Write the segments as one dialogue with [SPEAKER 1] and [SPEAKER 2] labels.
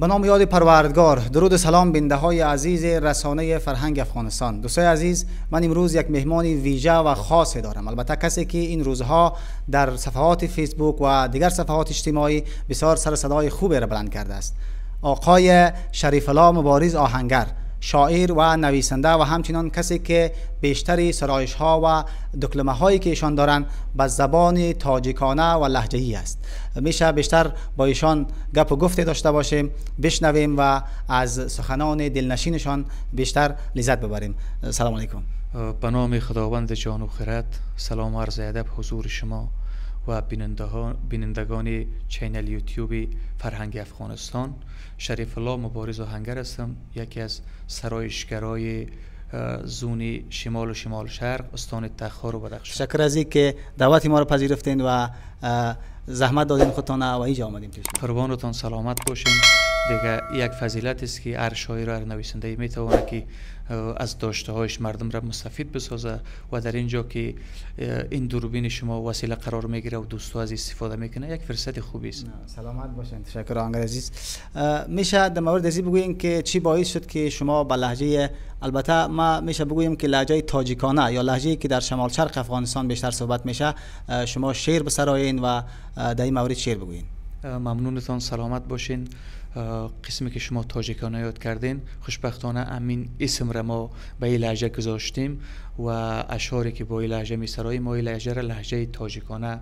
[SPEAKER 1] به نام یاد پروردگار درود سلام بنده های عزیز رسانه فرهنگ افغانستان. دوستای عزیز من امروز یک مهمان ویژه و خاص دارم. البته کسی که این روزها در صفحات فیسبوک و دیگر صفحات اجتماعی بسیار سر صدای خوبی را بلند کرده است. آقای شریف الله مبارز آهنگر. شاعر و نویسنده و همچنان کسی که بیشتری سرایش ها و دکلمه هایی که ایشان دارند به زبان تاجیکانه و لهجه‌ای است. میشه بیشتر با ایشان گپ و گفته داشته باشیم بشنویم و از سخنان دلنشینشان بیشتر لذت ببریم. سلام علیکم.
[SPEAKER 2] به نام خداوند جان و خرد سلام عرض ادب حضور شما. و بینندگان چینل یوتیوب فرهنگ افغانستان. شریف الله مبارز آهنگر هستم. یکی از سرایشگرای زونی شمال و شمال شرق استان تخار و بدخشان.
[SPEAKER 1] شکر از که دعوت ما رو پذیرفتین و زحمت دادین خودتان و اینجا آمدیم. پیش
[SPEAKER 2] قربانتان سلامت باشین. دیگه یک فضیلت است که هر شاعر و هر نویسنده می‌تونه که از داشته هایش مردم را مستفید بسازه و در اینجا که این دوربین شما وسیله قرار می‌گیره و دوستو از استفاده می‌کنه یک فرصت خوبی است.
[SPEAKER 1] سلامت باشین. تشکر آنگر عزیز. میشه در مورد ازی بگوییم که چی باعث شد که شما با لهجه البته ما میشه بگوییم که لهجه تاجیکانه یا لهجه که در شمال شرق افغانستان بیشتر صحبت میشه شما شعر بسرایین و در این مورد شعر بگویین.
[SPEAKER 2] ممنونتان. سلامت باشین. قسمی که شما تاجیکانه یاد کردین خوشبختانه امین اسم را ما به این لحجه گذاشتیم و اشاری که با این لحجه می ما این لحجه را لحجه تاجیکانه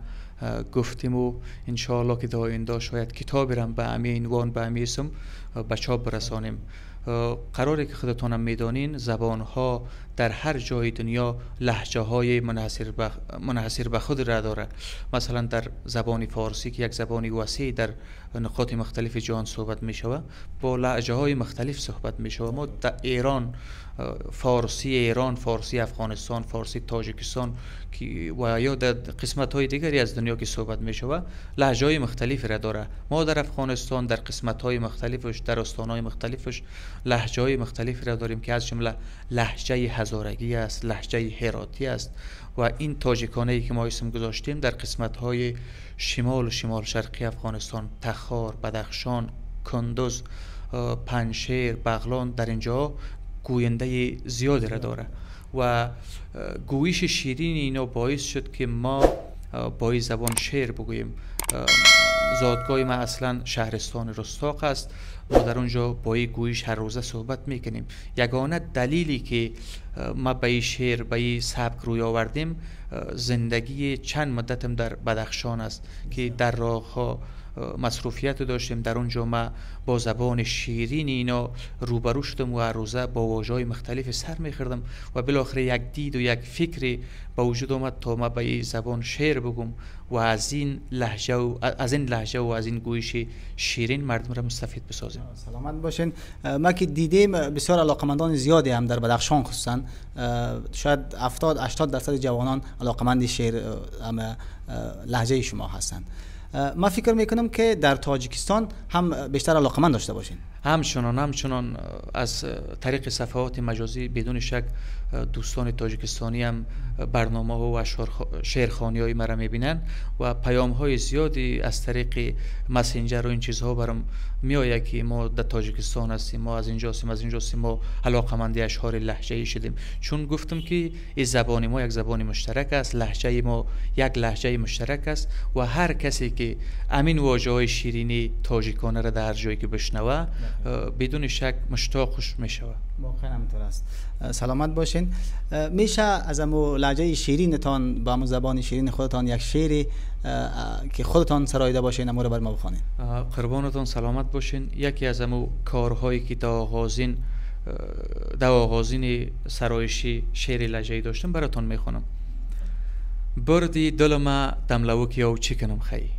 [SPEAKER 2] گفتیم و انشاءالله که در آینده شاید کتابی را به امی عنوان به امی اسم به چاپ برسانیم. قراری که خودتانم می‌دانین زبان ها در هر جای دنیا لحجه های منحصر به خود را داره. مثلا در زبان فارسی که یک زبانی وسیع در نقاط مختلف جهان صحبت می شود با لحجه های مختلف صحبت می شود ما در ایران فارسی ایران فارسی افغانستان فارسی تاجیکستان و یا در قسمت های دیگری از دنیا که صحبت می شود لحجه های مختلف را داره. ما در افغانستان در قسمت های مختلفش در استان های مختلفش لحجه های مختلف را داریم که از جمله لحجه هزارگی است لحجه هراتی است و این تاجیکانه ای که ما اسم گذاشتیم در قسمت های شمال و شمال شرقی افغانستان تخار بدخشان کندوز پنشیر بغلان در اینجا گوینده زیادی را داره و گویش شیرین اینا باعث شد که ما با زبان شعر بگوییم. زادگاه ما اصلا شهرستان رستاق است. ما در اونجا با این گویش هر روزه صحبت می‌کنیم. یگانه دلیلی که ما به این شعر به این سبک روی آوردیم زندگی چند مدتم در بدخشان است که در راه ها مصروفیت داشتیم. در اونجا ما با زبان شیرین اینا روبرو شدم و روزه با واژه مختلف سر میخوردم و بالاخره یک دید و یک فکری با وجود آمد تا ما به زبان شعر بگم و از این لحجه و از این لحجه و از این گویش شیرین مردم را مستفید بسازیم.
[SPEAKER 1] سلامت باشین. ما که دیدیم بسیار علاقمندان زیادی هم در بدخشان خصوصا. شاید 70 80 درصد جوانان علاقمند شعر لحجه شما هستند. ما فکر می‌کنم که در تاجیکستان هم بیشتر علاقه داشته باشین.
[SPEAKER 2] همچنان همچنان از طریق صفحات مجازی بدون شک دوستان تاجیکستانی هم برنامه ها و شعرخانی های مرا می‌بینن و پیام های زیادی از طریق مسنجر و این چیزها برام میآید که ما در تاجیکستان هستیم ما از اینجا هستیم از اینجا هستیم ما علاقمند اشعار لهجه ای شدیم. چون گفتم که این زبان ما یک زبان مشترک است لهجه ما یک لهجه مشترک است و هر کسی که امین واژه های شیرینی تاجیکانه را در جایی که بشنوه بدون شک مشتاقش می‌شوه
[SPEAKER 1] واقعا همینطور است. سلامت باشین. میشه از امو لحجه شیرینتان با امو زبان شیرین خودتان یک شعری که خودتان سرایده باشین امو رو بر ما بخوانین.
[SPEAKER 2] قربانتان سلامت باشین. یکی از امو کارهایی که تا آغازین در آغازین سرایشی شعر لحجه داشتم براتون می‌خونم بردی دلما دملوکی او چی کنم خی؟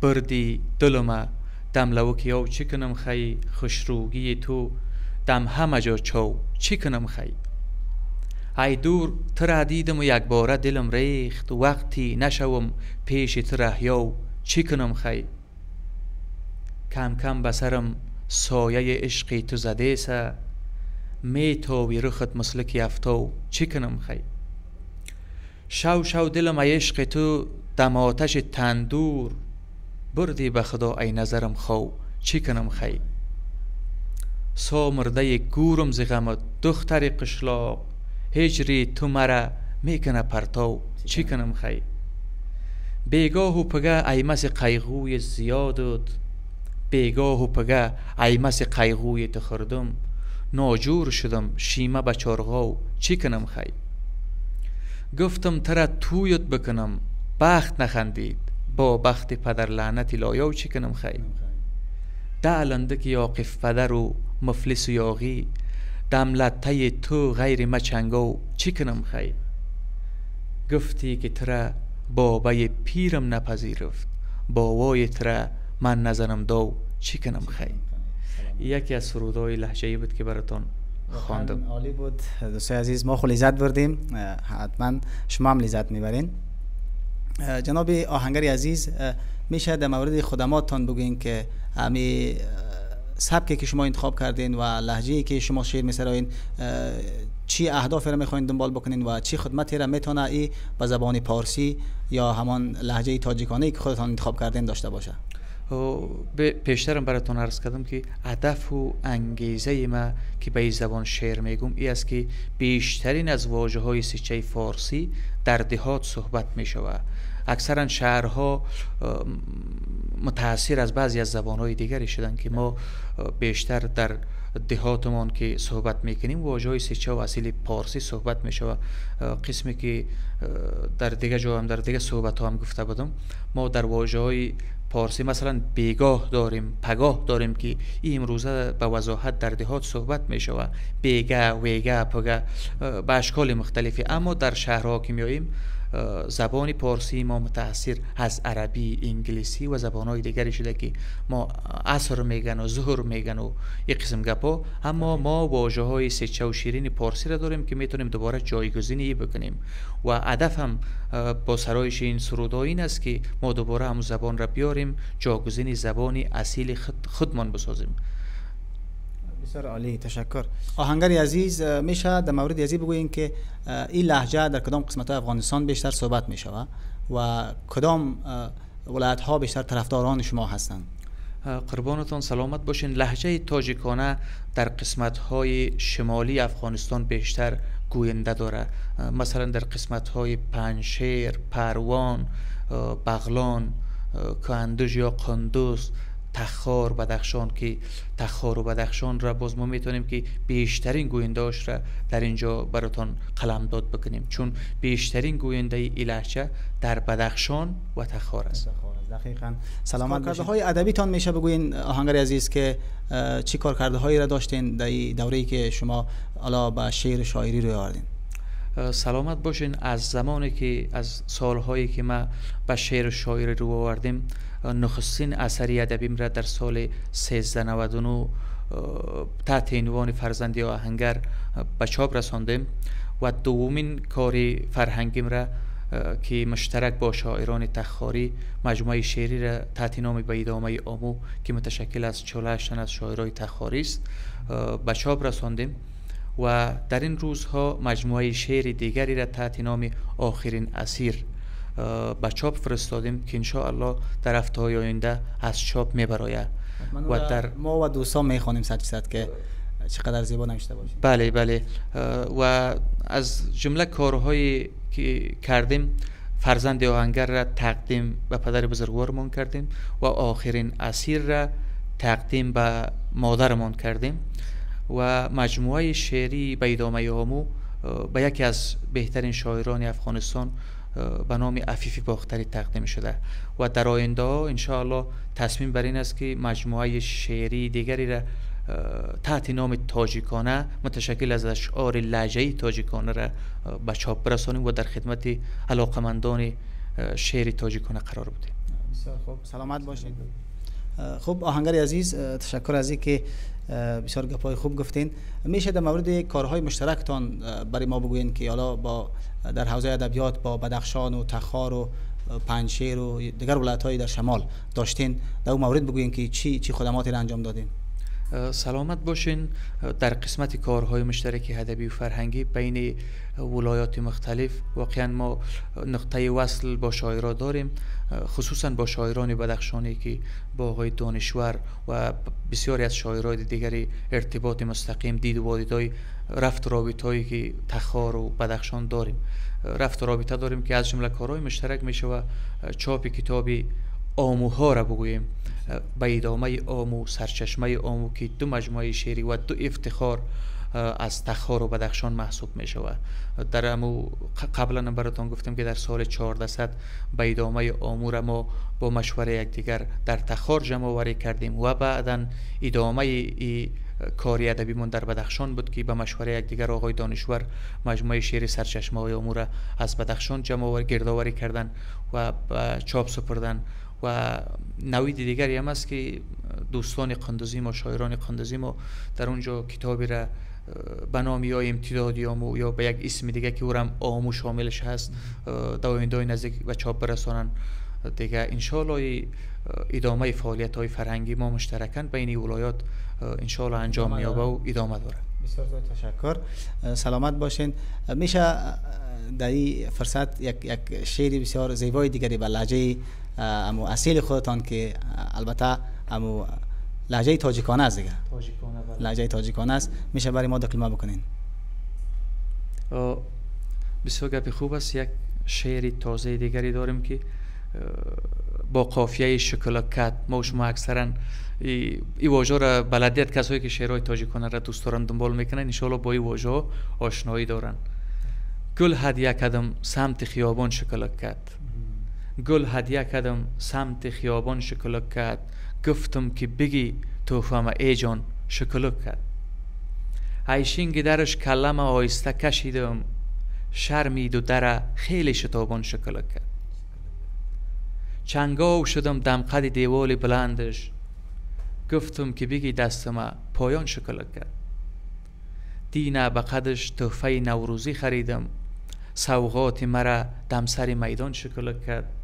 [SPEAKER 2] بردی دلما دملوکی او چی کنم خی؟ خوشروگی تو دم همه جا چو چی کنم خی ای دور تر دیدم و یک باره دلم ریخت. وقتی نشوم پیش یو چی کنم خی کم کم بسرم سایه عشقی تو زده سه می تاوی رخت مسلکی افتو چی کنم خی شو شو دلم ای عشق تو دم تندور بردی به خدا ای نظرم خو چی کنم خی سا مرده گورم ز غمت دختر قشلاق هجری تو مرا می‌کنه پرتاو چی کنم؟ خی بیگاه و پگه ایمس قیغوی زیادت بیگاه و پگه ایمس قیغوی تخردم ناجور شدم شیمه به چارغاو. چی کنم خی گفتم ترا تویت بکنم. بخت نخندید. با بخت پدر لعنتی لایاو چی کنم خی ده که یاقف پدر و مفلس و یاغی. دم لطه تو غیر مچنگو چی کنم خی گفتی که ترا بابای پیرم نپذیرفت. باوای ترا من نزنم دو چی کنم خی یکی از سرودهای لحجه بود که براتون خواندم.
[SPEAKER 1] عالی بود. دوستای عزیز ما خو لذت بردیم. حتما شما هم لذت می‌برین. جناب آهنگری عزیز میشه در مورد خدماتتان بگوین که همی سبکی که شما انتخاب کردین و لحجه که شما شعر میسرائین چی اهداف را می‌خواین دنبال بکنین و چی خدمتی را می‌تونه ای به زبان پارسی یا همان لحجه تاجیکانه که خودتان انتخاب کردین داشته باشه؟
[SPEAKER 2] پیشترم براتون عرض کردم که هدف و انگیزه ما که به این زبان شعر میگم ای است که بیشترین از واجه های سیچه فارسی در دهات صحبت می شود اکثرا شهرها متاثر از بعضی از زبان های دیگری شدن که ما بیشتر در دهاتمان که صحبت می‌کنیم واژه های سیچه و اصیل پارسی صحبت میشه قسمی که در دیگه جا هم در دیگه صحبت ها هم گفته بودم ما در واژه های پارسی مثلا بیگاه داریم پگاه داریم که این امروزه به وضاحت در دهات صحبت می شود بیگه ویگه پگه به اشکال مختلفی. اما در شهرها که میاییم زبان پارسی ما متاثر از عربی انگلیسی و زبان های دیگری شده که ما عصر میگن و ظهر میگن و یک قسم گپا اما ما واژه های سچه و شیرین پارسی را داریم که می‌تونیم دوباره جایگزینی بکنیم. و هدف هم با سرایش این سرودا این است که ما دوباره هم زبان را بیاریم جایگزین زبانی اصیل خودمان بسازیم.
[SPEAKER 1] بسیار عالی تشکر. آهنگری عزیز میشه در مورد ازی بگوییم که این لحجه در کدام قسمت افغانستان بیشتر صحبت می شود و کدام ولایت ها بیشتر طرفداران شما هستند
[SPEAKER 2] قربانتان سلامت باشین. لحجه تاجیکانه در قسمت های شمالی افغانستان بیشتر گوینده داره. مثلا در قسمت های پنشیر، پروان، بغلان، کندوز یا قندوز تخار بدخشان که تخار و بدخشان را باز ما می‌تونیم که بیشترین گوینداش را در اینجا براتان قلمداد بکنیم. چون بیشترین گوینده ایلهچه در بدخشان و تخار است.
[SPEAKER 1] دقیقا. سلامت کرده های ادبی تان میشه بگوین آهنگر عزیز که چی کار کرده هایی را داشتین در دوره ای که شما حالا به شعر شاعری رو آوردین؟
[SPEAKER 2] سلامت باشین. از زمانی که از سالهایی که ما به شعر شاعری رو آوردیم نخستین اثری ادبیم را در سال 1399 تحت عنوان فرزندی آهنگر به چاپ رساندیم و دومین کاری فرهنگیم را که مشترک با شاعران تخاری مجموعه شعری را تحت نام به ادامه آمو که متشکل از 48 از شاعرای تخاری است به چاپ رساندیم. و در این روزها مجموعه شعر دیگری را تحت نام آخرین اسیر به چاپ فرستادیم که انشاءالله در هفته های آینده از چاپ میبراید.
[SPEAKER 1] و در ما و دوستان می‌خوانیم صد فیصد که چقدر زیبا نوشته باشیم.
[SPEAKER 2] بله بله. و از جمله کارهایی که کردیم فرزند آهنگر را تقدیم به پدر بزرگوارمان کردیم و آخرین اسیر را تقدیم به مادرمان کردیم. و مجموعه شعری به ادامه آمو به یکی از بهترین شاعران افغانستان به نام عفیفی باختری تقدیم شده. و در آینده انشاءالله تصمیم بر این است که مجموعه شعری دیگری را تحت نام تاجیکانه متشکل از اشعار لجهی تاجیکانه را به چاپ برسانیم و در خدمت علاقمندان شعر تاجیکانه قرار بودیم
[SPEAKER 1] بسیار خوب. سلامت باشید. خب آهنگری عزیز تشکر از که بسیار گپای خوب گفتین. میشه در مورد کارهای مشترکتان برای ما بگوین که حالا با در حوزه ادبیات با بدخشان و تخار و پنشیر و دیگر ولایت در شمال داشتین. در اون مورد بگوین که چی چی خدماتی را انجام دادین.
[SPEAKER 2] سلامت باشین. در قسمت کارهای مشترک ادبی و فرهنگی بین ولایات مختلف واقعا ما نقطه وصل با شاعرها داریم. خصوصا با شاعران بدخشانی که با آقای دانشور و بسیاری از شاعرای دیگری ارتباط مستقیم دید و واردای رفت رابطهایی که تخار و بدخشان داریم. رفت رابطه داریم که از جمله کارهای مشترک میشه و چاپ کتابی آموها را بگوییم. به آمو سرچشمه آمو که دو مجموعه شعری و دو افتخار از تخار و بدخشان محسوب می شود. در امو قبلا براتون گفتم که در سال 1400 به ادامه آمور ما با مشوره یکدیگر در تخار جمع کردیم و بعدا ادامه ای کاری ادبیمون در بدخشان بود که به مشوره یکدیگر آقای دانشور مجموعه شعر سرچشمه های امور از بدخشان جمع آوری گردآوری کردن و چاپ سپردن و نوید دیگری هم است که دوستان قندزی ما شاعران قندزی ما در اونجا کتابی را به نام یا امتدادی آمو یا به یک اسم دیگه که اورم آمو شاملش هست دوایندهای نزدیک و چاپ برسانن. دیگه انشالله ادامه فعالیت های فرهنگی ما مشترکن بین ولایات انشالله انجام میابه و ادامه داره
[SPEAKER 1] بسیار تشکر. سلامت باشین. میشه در این فرصت یک, یک شعری بسیار زیبای دیگری به لحجه امو اصیل خودتان که البته امو لحجه تاجیکانه است دیگه. بله. لحجه تاجیکانه است. میشه برای ما دقیقه بکنین.
[SPEAKER 2] بسیار گپی خوب است. یک شعری تازه دیگری داریم که با قافیه شکلکت ما شما اکثرا ای واژه را بلدیت کسایی که شعرهای تاجیکانه را دوست دارن دنبال می‌کنن ان با این واژه آشنایی دارن. گل هدیه کدم سمت خیابان شکلکت گل هدیه کدم سمت خیابان شکلک کرد. گفتم که بگی توفم ای جان شکلک کرد. ایشینگ درش کلم آیسته کشیدم. شرمید و در خیلی شتابان شکلک کرد. چنگاو شدم دمقد دیوال بلندش. گفتم که بگی دستم پایان شکلک کرد. دینه به قدش تحفه نوروزی خریدم. سوغات مرا دمسر میدان شکلک کرد.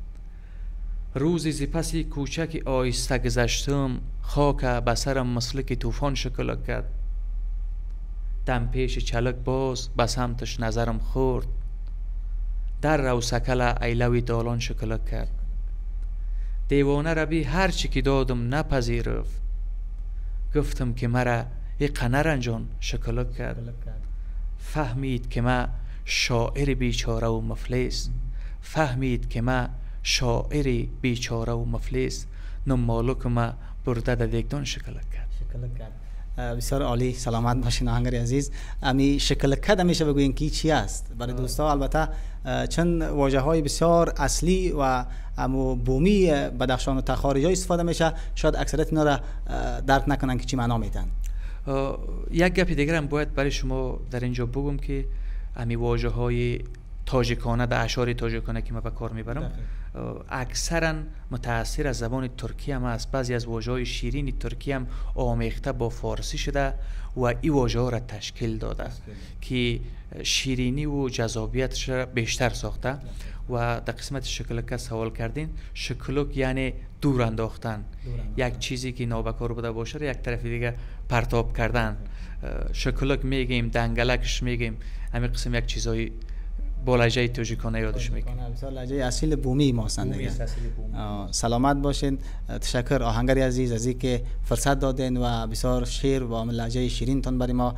[SPEAKER 2] روزی زی پسی کوچک آیسته گذشتم خاک به سرم مسلک طوفان شکل کرد. دم پیش چلک باز به سمتش نظرم خورد. در رو سکل ایلوی دالان شکل کرد. دیوانه ربی هر چی که دادم نپذیرفت. گفتم که مرا ای قنرنجان شکل کرد. فهمید که ما شاعر بیچاره و مفلس. فهمید که ما شاعری بیچاره و مفلس نم مالک ما برده در دیگدان شکل کرد.
[SPEAKER 1] بسیار عالی سلامت باشین آهنگری عزیز. امی شکل کد همیشه بگوین کی چی است؟ برای دوستا البته چند واژه های بسیار اصلی و امو بومی بدخشان و تخارج استفاده میشه. شاید اکثریت اینا را درک نکنن که چی معنا میدن.
[SPEAKER 2] یک گپی دیگر هم باید برای شما در اینجا بگم که امی واژه های تاجیکانه در اشعار تاجیکانه که ما به کار می‌برم اکثرا متاثر از زبان ترکی هم است بعضی از واژه های شیرین ترکی هم آمیخته با فارسی شده و این واژه ها را تشکیل داده. که شیرینی و جذابیتش را بیشتر ساخته. و در قسمت شکلک سوال کردین شکلک یعنی دور انداختن. یک چیزی که نابکار بوده باشه یک طرف دیگه پرتاب کردن. شکلک میگیم دنگلکش میگیم همین قسم یک چیزای با لحجه توجیکانه یادش می‌کنه
[SPEAKER 1] لحجه اصیل بومی ما دیگه. سلامت باشین. تشکر آهنگری عزیز از که فرصت دادین و بسیار شیر و لحجه شیرین تون برای ما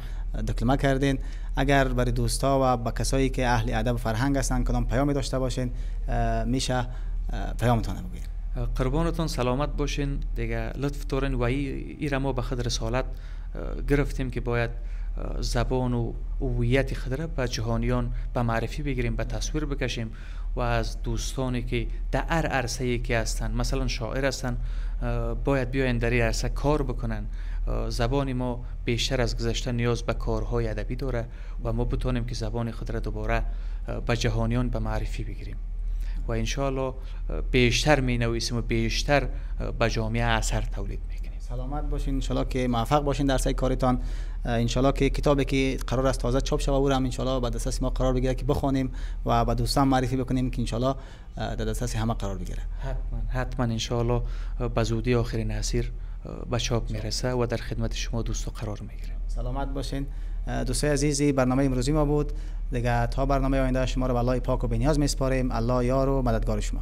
[SPEAKER 1] دکلمه کردین. اگر برای دوستا و با کسایی که اهل ادب و فرهنگ هستن کدام پیامی داشته باشین میشه پیامتون بگید
[SPEAKER 2] قربانتون سلامت باشین. دیگه لطف دارین و ای را ما به خود رسالت گرفتیم که باید زبان و هویت خود را به جهانیان به معرفی بگیریم به تصویر بکشیم و از دوستانی که در هر عرصه که هستند مثلا شاعر هستند باید بیاین در این عرصه کار بکنن. زبان ما بیشتر از گذشته نیاز به کارهای ادبی داره و ما بتونیم که زبان خود را دوباره به جهانیان به معرفی بگیریم. و انشاءالله بیشتر می نویسیم و بیشتر به جامعه اثر تولید می‌کنیم.
[SPEAKER 1] سلامت باشین. انشالله که موفق باشین در سعی کارتان. انشالله که کتابی که قرار است تازه چاپ شوه او هم انشالله به دسترس ما قرار بگیره که بخونیم و به دوستان معرفی بکنیم که انشالله در دسترس همه قرار بگیره.
[SPEAKER 2] حتما حتما انشالله به زودی آخرین اسیر به چاپ می‌رسه و در خدمت شما دوستو قرار می‌گیره
[SPEAKER 1] سلامت باشین. دوستای عزیزی برنامه امروزی ما بود. دیگه تا برنامه آینده شما رو به الله پاک و بنیاز میسپاریم. الله یار و مددگار شما.